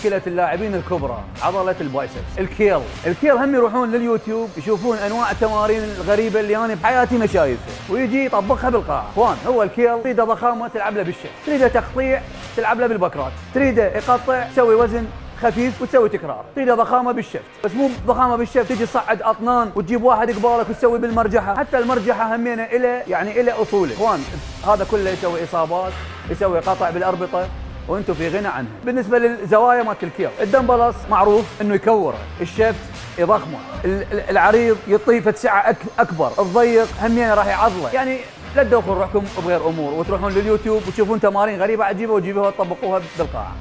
مشكلة اللاعبين الكبرى عضلة ال biceps. الكيل. الكيل هم يروحون لليوتيوب يشوفون أنواع التمارين الغريبة اللي أنا بحياتي ما شايفها. ويجي يطبقها بالقاعه اخوان هو الكيل. تريده ضخامة تلعب له بالشفت. تريده تقطيع تلعب له بالبكرات. تريده يقطع تسوي وزن خفيف وتسوي تكرار. تريده ضخامة بالشفت. بس مو ضخامة بالشفت تجي تصعد أطنان وتجيب واحد قبالك وتسوي بالمرجحة. حتى المرجحة همينة إلى يعني إلى أصوله. اخوان هذا كله يسوي إصابات يسوي قطع بالأربطة. وأنتم في غنى عنها بالنسبة للزوايا مالت الكيل ال dumbbells معروف إنه يكوره الشفت يضخمه ال- ال- العريض يطيفه سعه أك- أكبر الضيق همينه راح يعضله. يعني لا تدوخون روحكم بغير أمور وتروحون لليوتيوب وتشوفون تمارين غريبة عجيبة وتجيبوها وتطبقوها بالقاعة.